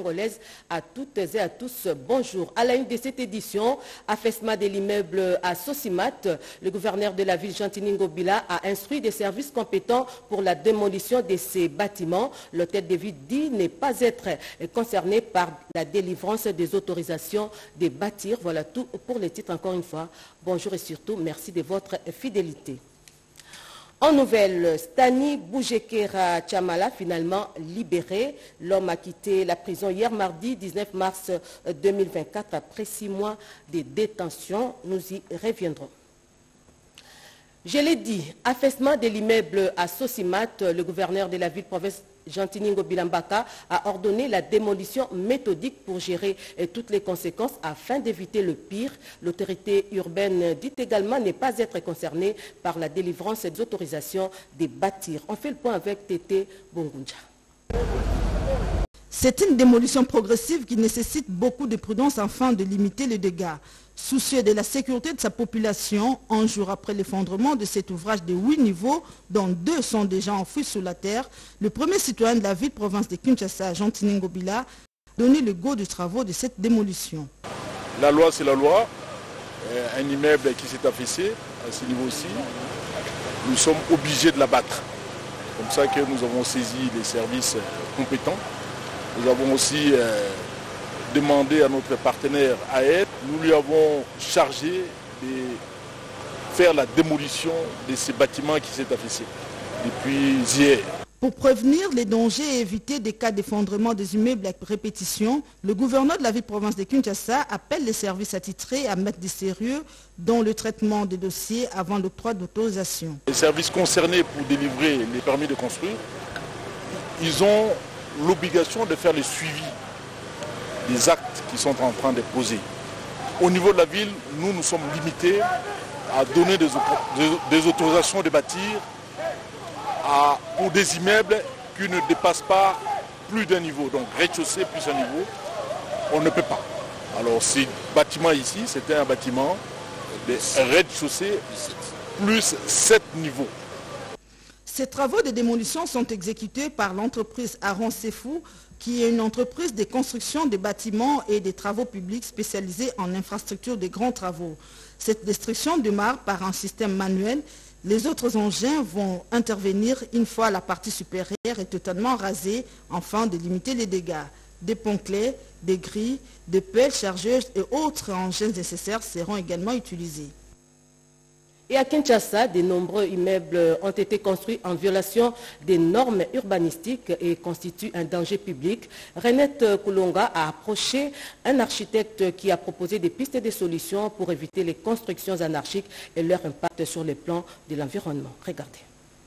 congolaise. À toutes et à tous, bonjour. À la une de cette édition, affaissement de l'immeuble à Sosimat, le gouverneur de la ville Chantiningo Bila a instruit des services compétents pour la démolition de ces bâtiments. L'hôtel de ville dit ne pas être concerné par la délivrance des autorisations de bâtir. Voilà tout pour les titres encore une fois. Bonjour et surtout, merci de votre fidélité. En nouvelle, Stani Boujekera Chamala, finalement libéré. L'homme a quitté la prison hier mardi 19 mars 2024 après six mois de détention. Nous y reviendrons. Je l'ai dit, affaissement de l'immeuble à Sosimat, le gouverneur de la ville-province Jantiningo Bilambaka a ordonné la démolition méthodique pour gérer toutes les conséquences afin d'éviter le pire. L'autorité urbaine dit également ne pas être concernée par la délivrance des autorisations de bâtir. On fait le point avec Tété Bongunja. C'est une démolition progressive qui nécessite beaucoup de prudence afin de limiter les dégâts. Soucieux de la sécurité de sa population, un jour après l'effondrement de cet ouvrage de huit niveaux, dont deux sont déjà enfouis sous la terre, le premier citoyen de la ville-province de Kinshasa, Jean Tiningobila, a donné le go de travaux de cette démolition. La loi, c'est la loi. Un immeuble qui s'est affaissé à ce niveau-ci, nous sommes obligés de l'abattre. Comme ça que nous avons saisi les services compétents. Nous avons aussi euh, demandé à notre partenaire AED, nous lui avons chargé de faire la démolition de ces bâtiments qui s'est affaissé depuis hier. Pour prévenir les dangers et éviter des cas d'effondrement des immeubles à répétition, le gouverneur de la ville-province de Kinshasa appelle les services attitrés à mettre du sérieux dans le traitement des dossiers avant l'octroi d'autorisation. Les services concernés pour délivrer les permis de construire, ils ont l'obligation de faire le suivi des actes qui sont en train de poser. Au niveau de la ville, nous nous sommes limités à donner des, autorisations de bâtir à, pour des immeubles qui ne dépassent pas plus d'un niveau. Donc rez-de-chaussée plus un niveau, on ne peut pas. Alors ce bâtiment ici, c'était un bâtiment de rez-de-chaussée plus 7 niveaux. Ces travaux de démolition sont exécutés par l'entreprise Aron Sefou, qui est une entreprise de construction de bâtiments et des travaux publics spécialisée en infrastructures de grands travaux. Cette destruction démarre par un système manuel. Les autres engins vont intervenir une fois la partie supérieure est totalement rasée, afin de limiter les dégâts. Des ponts clés, des grilles, des pelles chargeuses et autres engins nécessaires seront également utilisés. Et à Kinshasa, de nombreux immeubles ont été construits en violation des normes urbanistiques et constituent un danger public. Renette Koulonga a approché un architecte qui a proposé des pistes et des solutions pour éviter les constructions anarchiques et leur impact sur les plans de l'environnement. Regardez.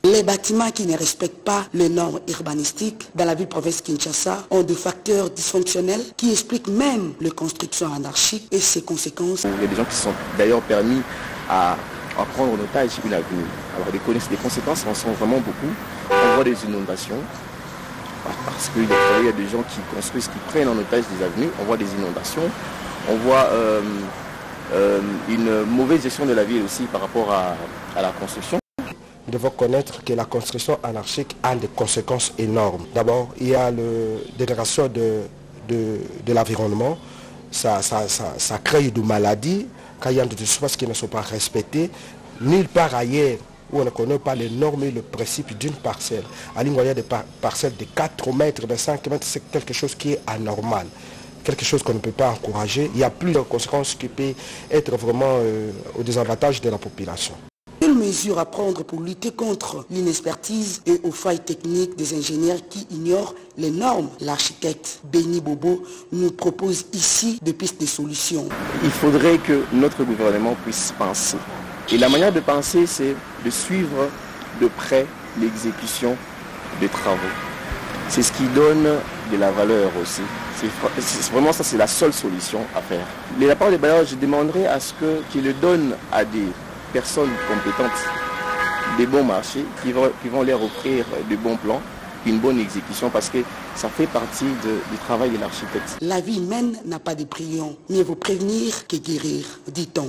Les bâtiments qui ne respectent pas les normes urbanistiques dans la ville-province Kinshasa ont des facteurs dysfonctionnels qui expliquent même les constructions anarchiques et ses conséquences. Il y a des gens qui sont d'ailleurs permis à à prendre en otage une avenue. Alors les, conséquences en sont vraiment beaucoup. On voit des inondations, parce qu'il y, a des gens qui construisent, qui prennent en otage des avenues, on voit des inondations, on voit euh, euh, une mauvaise gestion de la ville aussi par rapport à, la construction. Nous devons connaître que la construction anarchique a des conséquences énormes. D'abord, il y a la dégradation de, l'environnement, ça, ça crée des maladies, quand il y a des qui ne sont pas respectés, nulle part ailleurs où on ne connaît pas les normes et le principe d'une parcelle. À il y a des parcelles de 4 mètres, de 5 mètres, c'est quelque chose qui est anormal quelque chose qu'on ne peut pas encourager. Il y a plusieurs conséquences qui peuvent être vraiment euh, au désavantage de la population. Quelles mesures à prendre pour lutter contre l'inexpertise et aux failles techniques des ingénieurs qui ignorent les normes? L'architecte Béni Bobo nous propose ici des pistes de solutions. Il faudrait que notre gouvernement puisse penser. Et la manière de penser, c'est de suivre de près l'exécution des travaux. C'est ce qui donne de la valeur aussi. C'est vraiment ça, c'est la seule solution à faire. Les rapports des bailleurs, je demanderai à ce qu'ils le donnent à des personnes compétentes des bons marchés qui vont, qui vont leur offrir de bons plans, une bonne exécution parce que ça fait partie du travail de l'architecte. La vie humaine n'a pas de prions, mieux vaut prévenir que guérir, dit-on.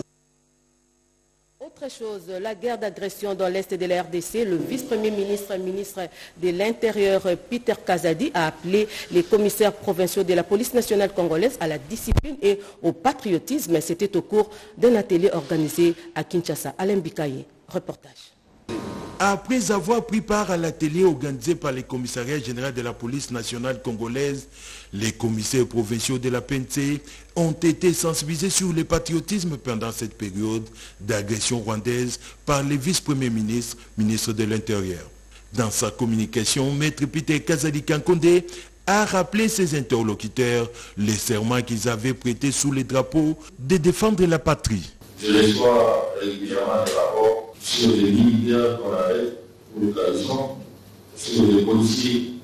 Autre chose, la guerre d'agression dans l'Est de la RDC, le vice-premier ministre, ministre de l'Intérieur, Peter Kazadi, a appelé les commissaires provinciaux de la police nationale congolaise à la discipline et au patriotisme. C'était au cours d'un atelier organisé à Kinshasa. Alain Bikaye, reportage. Après avoir pris part à l'atelier organisé par les commissariats généraux de la police nationale congolaise, les commissaires provinciaux de la PNC ont été sensibilisés sur le patriotisme pendant cette période d'agression rwandaise par les vice-premiers ministres, ministres de l'Intérieur. Dans sa communication, Maître Peter Kazali Kankonde a rappelé ses interlocuteurs les serments qu'ils avaient prêtés sous les drapeaux de défendre la patrie. Je régulièrement sur les militaires qu'on arrête pour l'occasion, sur les policiers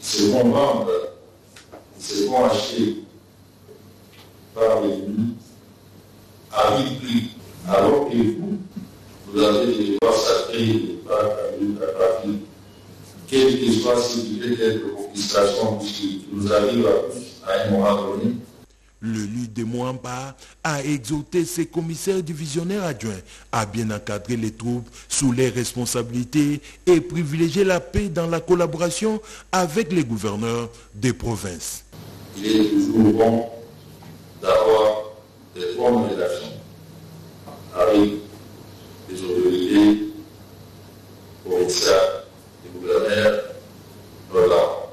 qui se font vendre, qui se font acheter par les ennemis à vite prix, alors que vous, vous avez des lois sacrées par la patrie, quelle que soit cette peut être confiscation qui nous arrive à à un moment donné, le lutte de Mwamba a exhorté ses commissaires divisionnaires adjoints à bien encadrer les troupes sous les responsabilités et privilégier la paix dans la collaboration avec les gouverneurs des provinces. Il est toujours bon d'avoir des bonnes relations avec les autorités provinciales, les gouverneurs, notamment,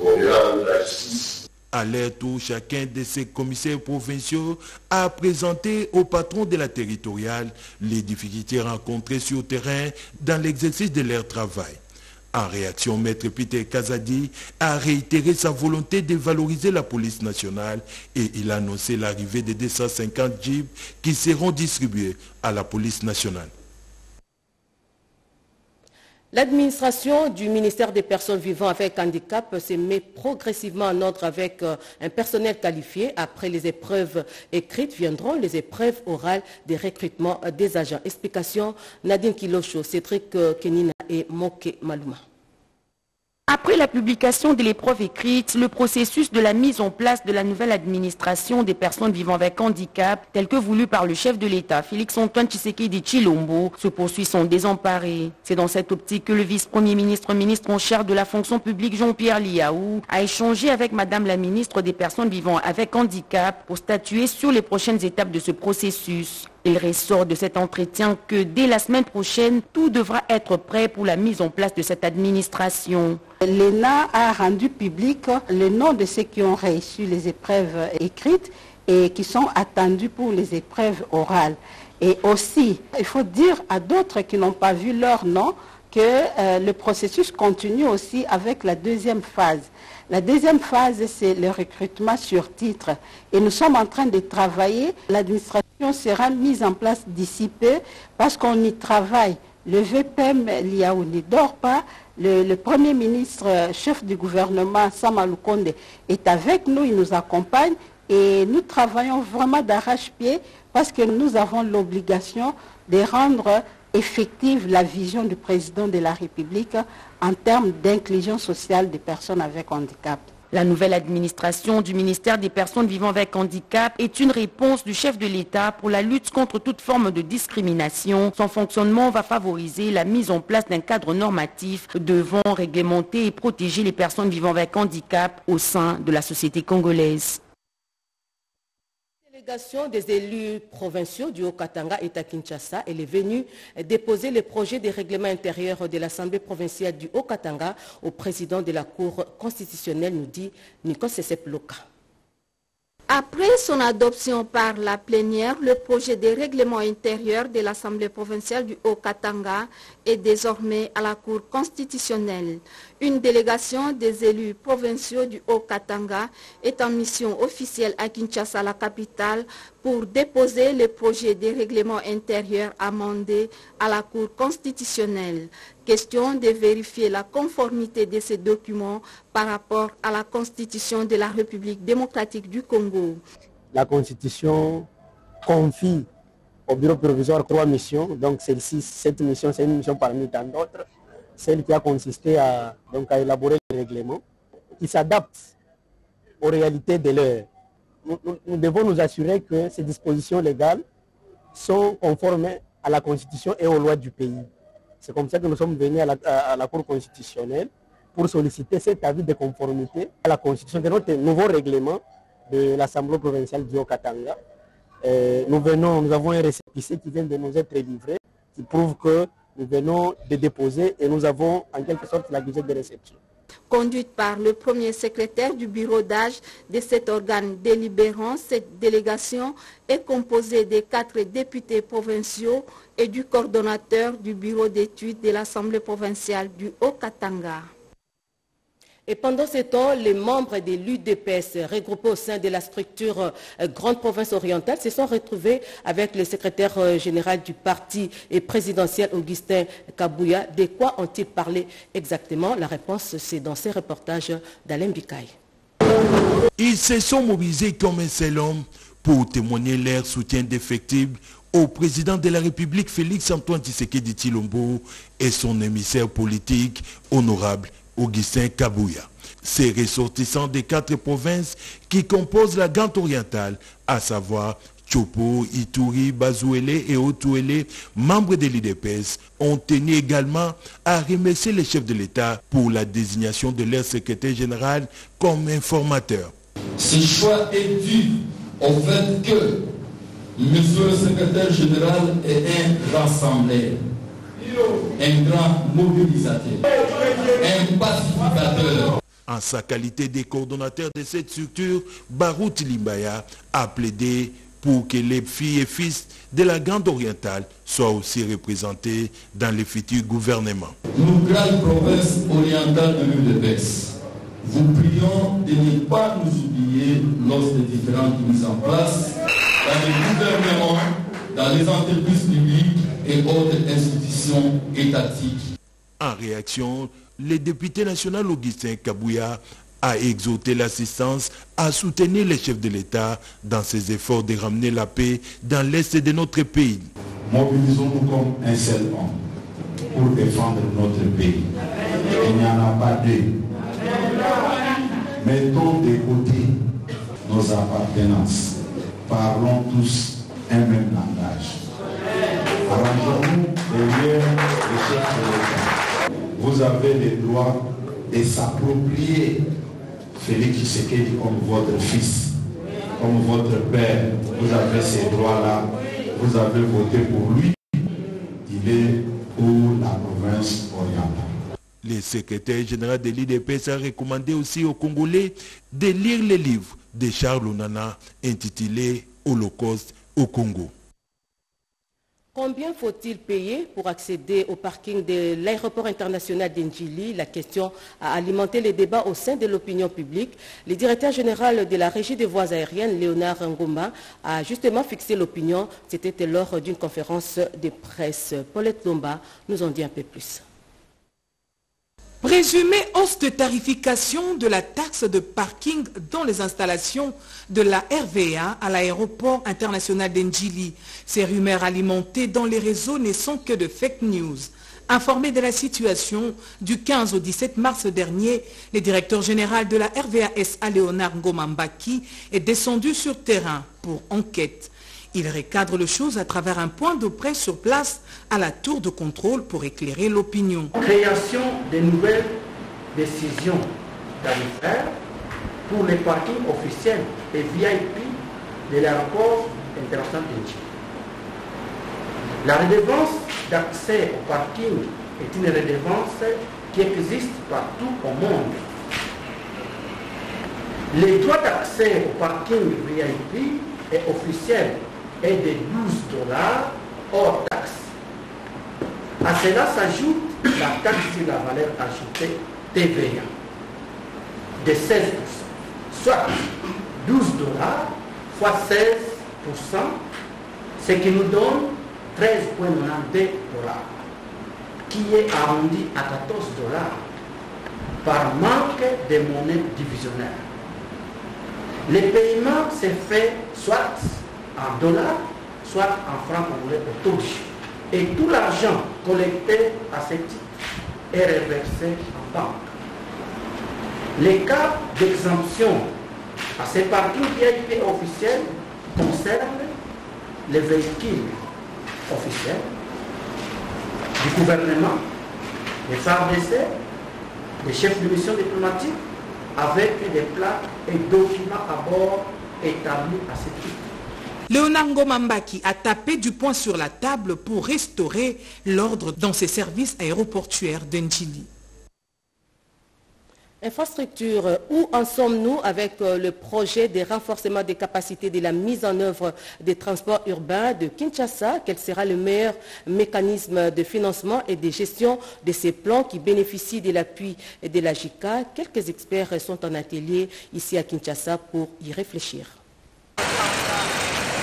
au delà de la justice à leur tour, chacun de ces commissaires provinciaux a présenté au patron de la territoriale les difficultés rencontrées sur le terrain dans l'exercice de leur travail. En réaction, Maître Peter Kazadi a réitéré sa volonté de valoriser la police nationale et il a annoncé l'arrivée de 250 jeeps qui seront distribués à la police nationale. L'administration du ministère des Personnes vivant avec handicap se met progressivement en ordre avec un personnel qualifié. Après les épreuves écrites viendront les épreuves orales des recrutements des agents. Explication Nadine Kilocho, Cédric Kenina et Moke Maluma. Après la publication de l'épreuve écrite, le processus de la mise en place de la nouvelle administration des personnes vivant avec handicap, tel que voulu par le chef de l'État, Félix-Antoine Tshisekedi Chilombo, se poursuit son désemparé. C'est dans cette optique que le vice-premier ministre, ministre en charge de la fonction publique Jean-Pierre Liaou, a échangé avec madame la ministre des personnes vivant avec handicap pour statuer sur les prochaines étapes de ce processus. Il ressort de cet entretien que dès la semaine prochaine, tout devra être prêt pour la mise en place de cette administration. L'ENA a rendu public le nom de ceux qui ont réussi les épreuves écrites et qui sont attendus pour les épreuves orales. Et aussi, il faut dire à d'autres qui n'ont pas vu leur nom que euh, le processus continue aussi avec la deuxième phase. La deuxième phase, c'est le recrutement sur titre. Et nous sommes en train de travailler. L'administration sera mise en place d'ici peu parce qu'on y travaille. Le VPM Liaou ne dort pas. Le, le, Premier ministre, chef du gouvernement, Samaloukonde, est avec nous, il nous accompagne et nous travaillons vraiment d'arrache-pied parce que nous avons l'obligation de rendre effective la vision du président de la République en termes d'inclusion sociale des personnes avec handicap. La nouvelle administration du ministère des Personnes vivant avec handicap est une réponse du chef de l'État pour la lutte contre toute forme de discrimination. Son fonctionnement va favoriser la mise en place d'un cadre normatif devant réglementer et protéger les personnes vivant avec handicap au sein de la société congolaise. Délégation des élus provinciaux du Haut-Katanga est à Kinshasa. Elle est venue déposer le projet de règlement intérieur de l'Assemblée provinciale du Haut-Katanga au président de la Cour constitutionnelle, nous dit Nikos Loka. Après son adoption par la plénière, le projet de règlement intérieur de l'Assemblée provinciale du Haut-Katanga est désormais à la Cour constitutionnelle. Une délégation des élus provinciaux du Haut-Katanga est en mission officielle à Kinshasa, la capitale, pour déposer le projet de règlement intérieur amendé à la Cour constitutionnelle. Question de vérifier la conformité de ces documents par rapport à la Constitution de la République démocratique du Congo. La Constitution confie au bureau provisoire trois missions. Donc celle-ci, cette mission, c'est une mission parmi tant d'autres. Celle qui a consisté à, donc, à élaborer le règlement qui s'adapte aux réalités de l'heure. Nous, devons nous assurer que ces dispositions légales sont conformes à la Constitution et aux lois du pays. C'est comme ça que nous sommes venus à la, Cour constitutionnelle pour solliciter cet avis de conformité à la Constitution de notre nouveau règlement de l'Assemblée provinciale du Haut-Katanga. Nous venons, nous avons un récépissé qui vient de nous être livré, qui prouve que nous venons de déposer et nous avons en quelque sorte la visite de réception. Conduite par le premier secrétaire du bureau d'âge de cet organe délibérant, cette délégation est composée des quatre députés provinciaux et du coordonnateur du bureau d'études de l'Assemblée provinciale du Haut-Katanga. Et pendant ce temps, les membres de l'UDPS regroupés au sein de la structure euh, Grande Province Orientale se sont retrouvés avec le secrétaire euh, général du parti et présidentiel Augustin Kabouya. De quoi ont-ils parlé exactement? La réponse, c'est dans ces reportages d'Alain Bikaï. Ils se sont mobilisés comme un seul homme pour témoigner leur soutien défectible au président de la République Félix-Antoine Tshisekedi Tilombo et son émissaire politique honorable Augustin Kabouya. Ces ressortissants des quatre provinces qui composent la Gante orientale, à savoir Chopo, Ituri, Bazouélé et Otouélé, membres de l'IDPS, ont tenu également à remercier les chefs de l'État pour la désignation de leur secrétaire général comme informateur. Ce choix est dû au fait que Monsieur le secrétaire général est un rassembleur, un grand mobilisateur, un pacificateur. En sa qualité de coordonnateur de cette structure, Barout Limbaya a plaidé pour que les filles et fils de la Grande Orientale soient aussi représentés dans le futur gouvernement. Nous, grande province orientale de l'UDPS, vous prions de ne pas nous oublier lors des différentes mises en place dans les gouvernements, dans les entreprises publiques et autres institutions étatiques. En réaction, le député national Augustin Kabouya a exhorté l'assistance à soutenir les chefs de l'État dans ses efforts de ramener la paix dans l'Est de notre pays. Mobilisons-nous comme un seul homme pour défendre notre pays. Il n'y en a pas deux. Mettons de côté nos appartenances. Parlons tous un même langage. Arrangeons-nous derrière les de. Vous avez le droit de s'approprier Félix Tshisekedi comme votre fils, comme votre père. Vous avez ces droits-là. Vous avez voté pour lui. Il est pour la province orientale. Le secrétaire général de l'IDPS a recommandé aussi aux Congolais de lire le livre de Charles Onana intitulé Holocauste au Congo. Combien faut-il payer pour accéder au parking de l'aéroport international d'Indjili La question a alimenté les débats au sein de l'opinion publique. Le directeur général de la Régie des voies aériennes, Léonard Ngoma, a justement fixé l'opinion. C'était lors d'une conférence de presse. Paulette Lomba nous en dit un peu plus. Présumée hausse de tarification de la taxe de parking dans les installations de la RVA à l'aéroport international d'Endjili. Ces rumeurs alimentées dans les réseaux ne sont que de fake news. Informé de la situation du 15 au 17 mars dernier, le directeur général de la RVASA, Léonard Ngomambaki, est descendu sur terrain pour enquête. Il recadre les choses à travers un point de presse sur place à la tour de contrôle pour éclairer l'opinion. Création de nouvelles décisions tarifaires pour les parkings officiels et VIP de l'aéroport international d'Indji. La redevance d'accès au parking est une redevance qui existe partout au monde. Les droits d'accès au parking VIP est officiel est de 12 dollars hors taxe. À cela s'ajoute la taxe sur la valeur ajoutée TVA de 16%, soit 12 dollars fois 16%, ce qui nous donne 13,92 dollars, qui est arrondi à 14 dollars par manque de monnaie divisionnaire. Le paiement s'est fait soit en dollars, soit en francs congolais au taux Et tout l'argent collecté à ce titre est reversé en banque. Les cas d'exemption à ces parkings VIP officiels concernent les véhicules officiels du gouvernement, des FARDC, des chefs de mission diplomatique, avec des plaques et documents à bord établis à ce titre. Léonard Ngomambaki a tapé du poing sur la table pour restaurer l'ordre dans ses services aéroportuaires d'Enjili. Infrastructure, où en sommes-nous avec euh, le projet de renforcement des capacités de la mise en œuvre des transports urbains de Kinshasa? Quel sera le meilleur mécanisme de financement et de gestion de ces plans qui bénéficient de l'appui de la JICA Quelques experts sont en atelier ici à Kinshasa pour y réfléchir.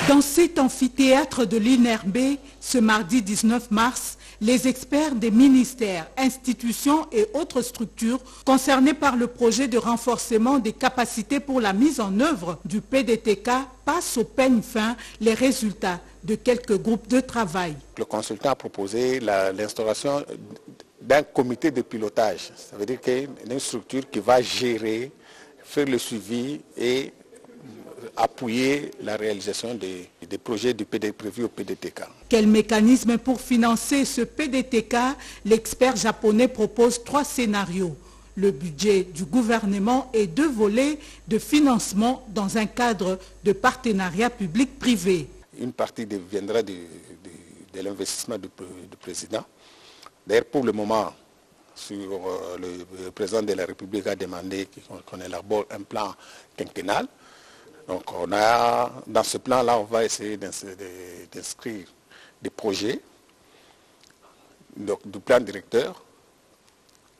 Dans cet amphithéâtre de l'INRB, ce mardi 19 mars, les experts des ministères, institutions et autres structures concernées par le projet de renforcement des capacités pour la mise en œuvre du PDTK passent au peigne fin les résultats de quelques groupes de travail. Le consultant a proposé l'instauration d'un comité de pilotage. Ça veut dire qu'il y a une structure qui va gérer, faire le suivi et appuyer la réalisation des, projets du PD, prévus au PDTK. Quel mécanisme pour financer ce PDTK L'expert japonais propose trois scénarios. Le budget du gouvernement et deux volets de financement dans un cadre de partenariat public-privé. Une partie viendra de, l'investissement du, président. D'ailleurs, pour le moment, sur, euh, le président de la République a demandé qu'on élabore un plan quinquennal donc on a, dans ce plan-là, on va essayer d'inscrire des projets du plan directeur.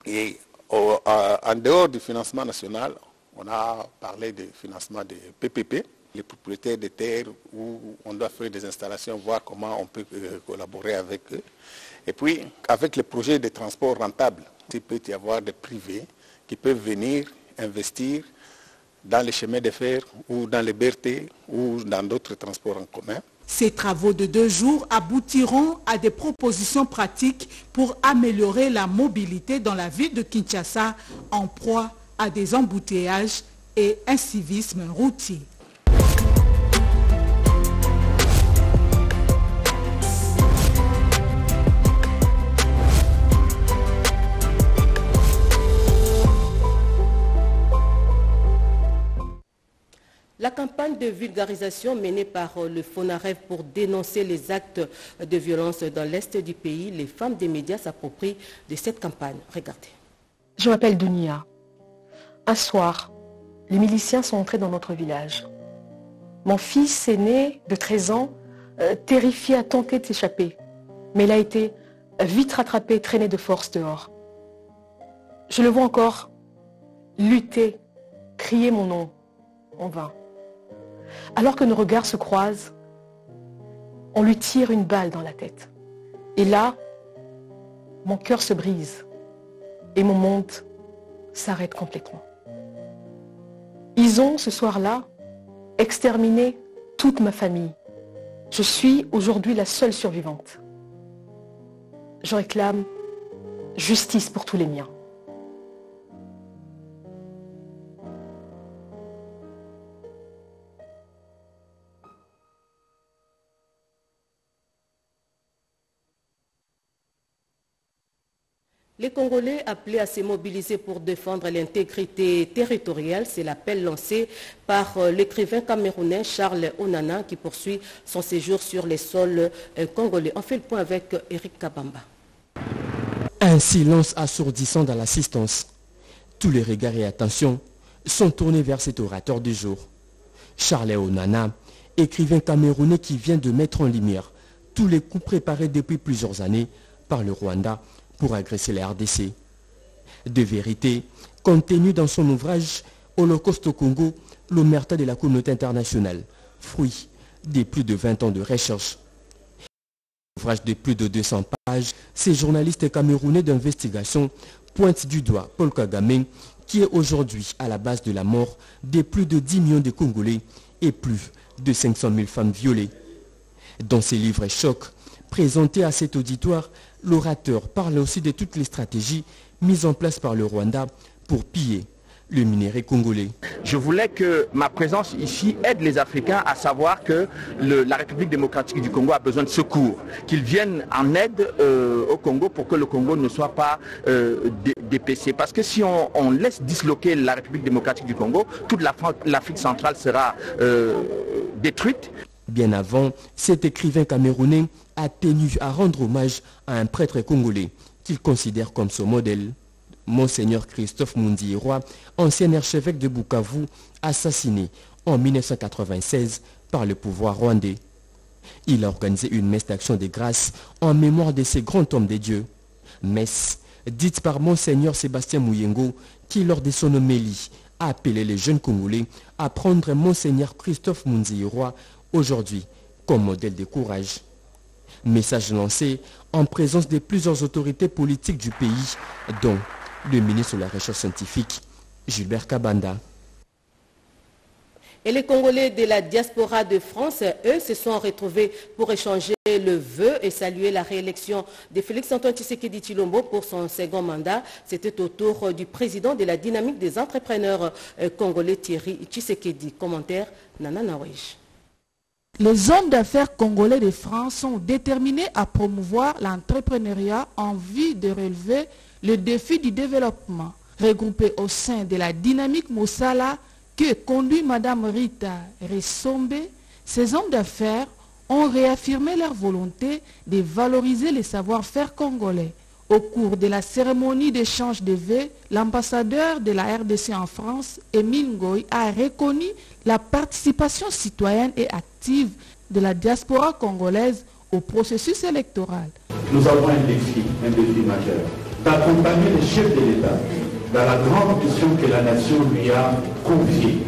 Et en dehors du financement national, on a parlé du financement des PPP, les propriétaires de terres où on doit faire des installations, voir comment on peut euh, collaborer avec eux. Et puis, avec les projets de transport rentables, il peut y avoir des privés qui peuvent venir investir dans les chemins de fer ou dans les BRT ou dans d'autres transports en commun. Ces travaux de deux jours aboutiront à des propositions pratiques pour améliorer la mobilité dans la ville de Kinshasa en proie à des embouteillages et un civisme routier. La campagne de vulgarisation menée par euh, le FONAREV pour dénoncer les actes de violence dans l'Est du pays, les femmes des médias s'approprient de cette campagne. Regardez. Je m'appelle Dunia. Un soir, les miliciens sont entrés dans notre village. Mon fils aîné de 13 ans, euh, terrifié, a tenté de s'échapper. Mais il a été vite rattrapé, traîné de force dehors. Je le vois encore lutter, crier mon nom en vain. Alors que nos regards se croisent, on lui tire une balle dans la tête. Et là, mon cœur se brise et mon monde s'arrête complètement. Ils ont, ce soir-là, exterminé toute ma famille. Je suis aujourd'hui la seule survivante. Je réclame justice pour tous les miens. Les Congolais appelés à se mobiliser pour défendre l'intégrité territoriale, c'est l'appel lancé par euh, l'écrivain camerounais Charles Onana qui poursuit son séjour sur les sols euh, congolais. On fait le point avec Eric Kabamba. Un silence assourdissant dans l'assistance. Tous les regards et attentions sont tournés vers cet orateur du jour. Charles Onana, écrivain camerounais qui vient de mettre en lumière tous les coups préparés depuis plusieurs années par le Rwanda pour agresser la RDC. De vérité, contenu dans son ouvrage Holocauste au Congo, l'omerta de la communauté internationale, fruit des plus de 20 ans de recherche. Ouvrage de plus de 200 pages, ces journalistes camerounais d'investigation pointent du doigt Paul Kagame, qui est aujourd'hui à la base de la mort des plus de 10 millions de Congolais et plus de 500 000 femmes violées. Dans ses livres chocs, présentés à cet auditoire, l'orateur parle aussi de toutes les stratégies mises en place par le Rwanda pour piller le minerai congolais. Je voulais que ma présence ici aide les Africains à savoir que la République démocratique du Congo a besoin de secours, qu'ils viennent en aide euh, au Congo pour que le Congo ne soit pas euh. Parce que si on, laisse disloquer la République démocratique du Congo, toute l'Afrique centrale sera euh, détruite. Bien avant, cet écrivain camerounais a tenu à rendre hommage à un prêtre congolais qu'il considère comme son modèle. Monseigneur Christophe Roy, ancien archevêque de Bukavu, assassiné en 1996 par le pouvoir rwandais. Il a organisé une messe d'action de grâce en mémoire de ces grands hommes de Dieu. Messe dite par Monseigneur Sébastien Mouyengo, qui lors de son homélie a appelé les jeunes Congolais à prendre Monseigneur Christophe Roy aujourd'hui comme modèle de courage. Message lancé en présence de plusieurs autorités politiques du pays, dont le ministre de la Recherche scientifique, Gilbert Kabanda. Et les Congolais de la diaspora de France, eux, se sont retrouvés pour échanger le vœu et saluer la réélection de Félix-Antoine Tshisekedi Chilombo pour son second mandat. C'était au tour du président de la dynamique des entrepreneurs euh, congolais Thierry Tshisekedi. Commentaire Nana Nawesh. Les hommes d'affaires congolais de France sont déterminés à promouvoir l'entrepreneuriat en vue de relever le défi du développement. Regroupés au sein de la dynamique Moussala que conduit Mme Rita Ressombe, ces hommes d'affaires ont réaffirmé leur volonté de valoriser les savoir-faire congolais. Au cours de la cérémonie d'échange de vœux, l'ambassadeur de la RDC en France, Emile Ngoy, a reconnu la participation citoyenne et active de la diaspora congolaise au processus électoral. Nous avons un défi, un défi majeur d'accompagner le chef de l'État dans la grande mission que la nation lui a confiée.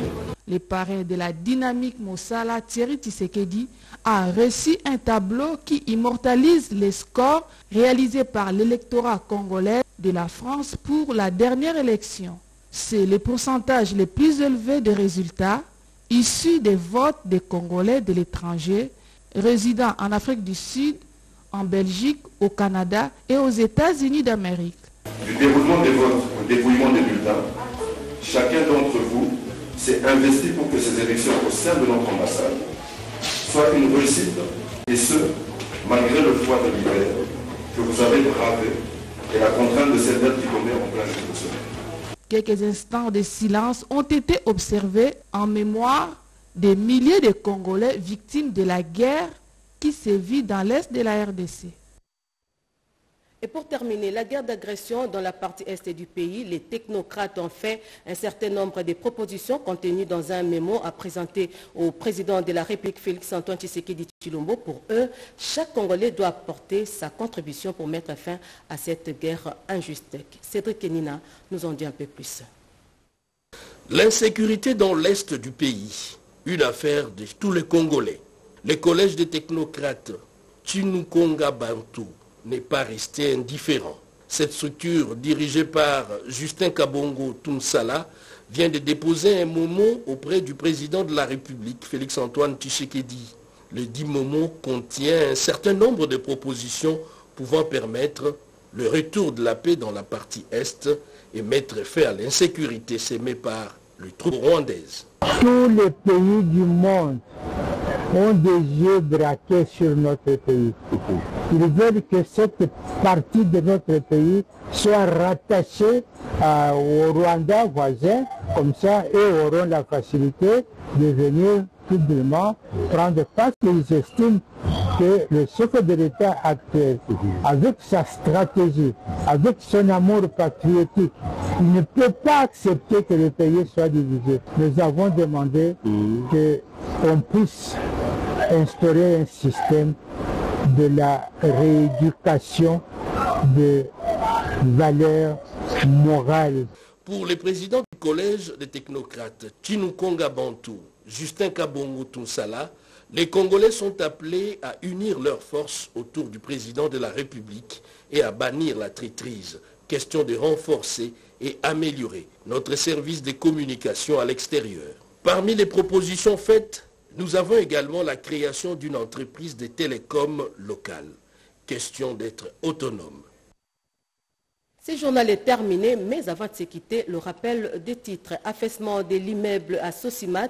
Le parrain de la dynamique Mossala, Thierry Tshisekedi, a reçu un tableau qui immortalise les scores réalisés par l'électorat congolais de la France pour la dernière élection. C'est le pourcentage le plus élevé de résultats issus des votes des Congolais de l'étranger résidant en Afrique du Sud en Belgique, au Canada et aux États-Unis d'Amérique. Du déroulement des votes au dépouillement des bulletins, chacun d'entre vous s'est investi pour que ces élections au sein de notre ambassade soient une réussite, et ce, malgré le froid de l'hiver que vous avez bravé et la contrainte de cette date qui tombait en plein jour Quelques instants de silence ont été observés en mémoire des milliers de Congolais victimes de la guerre qui sévit dans l'est de la RDC. Et pour terminer, la guerre d'agression dans la partie est du pays, les technocrates ont fait un certain nombre de propositions contenues dans un mémo à présenter au président de la République Félix-Antoine Tshisekedi Chilombo. Pour eux, chaque Congolais doit apporter sa contribution pour mettre fin à cette guerre injuste. Cédric Kenina nous en dit un peu plus. L'insécurité dans l'est du pays, une affaire de tous les Congolais. Le collège des technocrates Chinukonga Bantu n'est pas resté indifférent. Cette structure, dirigée par Justin Kabongo Tunsala, vient de déposer un moment auprès du président de la République, Félix-Antoine Tshisekedi. Le dit moment contient un certain nombre de propositions pouvant permettre le retour de la paix dans la partie Est et mettre fin à l'insécurité sémée par le troupe rwandaise. Tous les pays du monde ont des yeux braqués sur notre pays. Ils veulent que cette partie de notre pays soit rattachée au Rwanda voisin, comme ça, eux auront la facilité de venir publiquement prendre parce qu'ils estiment que le chef de l'État actuel, avec sa stratégie, avec son amour patriotique, il ne peut pas accepter que le pays soit divisé. Nous avons demandé qu'on puisse instaurer un système de la rééducation de valeurs morales. Pour le président du collège des technocrates, Chinukonga Bantu, Justin Kabongo Tunsala, les Congolais sont appelés à unir leurs forces autour du président de la République et à bannir la traîtrise. Question de renforcer et améliorer notre service de communication à l'extérieur. Parmi les propositions faites, nous avons également la création d'une entreprise de télécom locale. Question d'être autonome. Ce journal est terminé, mais avant de se quitter, le rappel des titres. Affaissement de l'immeuble à Sosimat,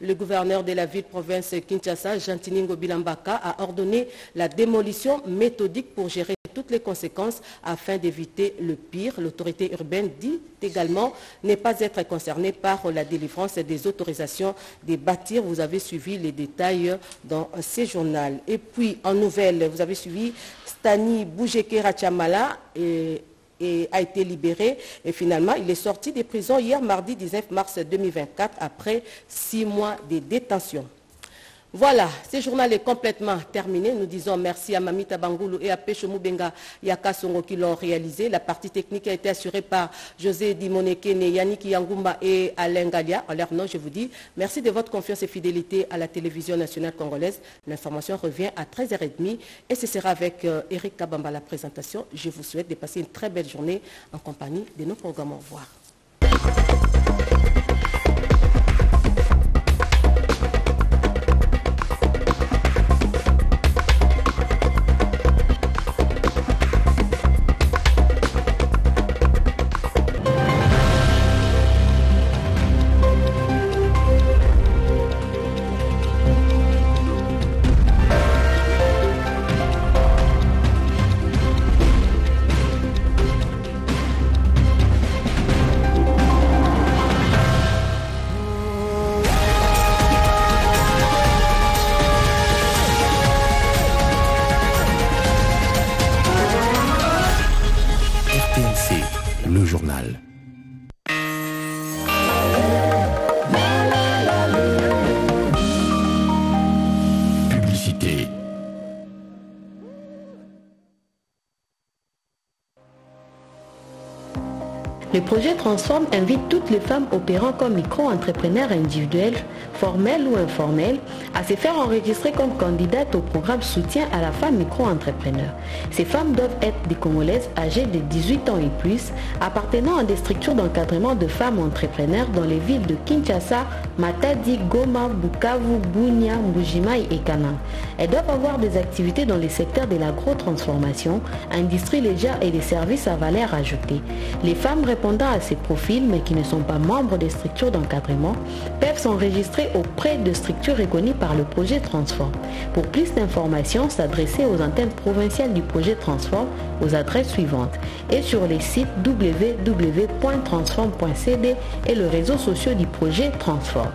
le gouverneur de la ville-province Kinshasa, Jantiningo Bilambaka, a ordonné la démolition méthodique pour gérer toutes les conséquences afin d'éviter le pire. L'autorité urbaine dit également ne pas être concernée par la délivrance des autorisations de bâtir. Vous avez suivi les détails dans ces journaux. Et puis, en nouvelle, vous avez suivi Stani Boujeke Rachamala et a été libéré et finalement il est sorti des prisons hier mardi 19 mars 2024 après six mois de détention. Voilà, ce journal est complètement terminé. Nous disons merci à Mamita Bangoulou et à Pecho Moubenga Yakasongo qui l'ont réalisé. La partie technique a été assurée par José Dimonekene, Yannick Yangumba et Alain Galia. En leur nom, je vous dis merci de votre confiance et fidélité à la télévision nationale congolaise. L'information revient à 13h30 et ce sera avec euh, Eric Kabamba la présentation. Je vous souhaite de passer une très belle journée en compagnie de nos programmes. Au revoir. Le projet Transforme invite toutes les femmes opérant comme micro-entrepreneurs individuels, formels ou informels, à se faire enregistrer comme candidates au programme Soutien à la femme micro-entrepreneur. Ces femmes doivent être des Congolaises âgées de 18 ans et plus, appartenant à des structures d'encadrement de femmes entrepreneurs dans les villes de Kinshasa, Matadi, Goma, Bukavu, Bunia, Mbujimai et Kanan. Elles doivent avoir des activités dans les secteurs de l'agro-transformation, industrie légère et des services à valeur ajoutée. Répondant à ces profils mais qui ne sont pas membres des structures d'encadrement peuvent s'enregistrer auprès de structures reconnues par le projet Transform. Pour plus d'informations, s'adresser aux antennes provinciales du projet Transform aux adresses suivantes et sur les sites www.transform.cd et le réseau social du projet Transform.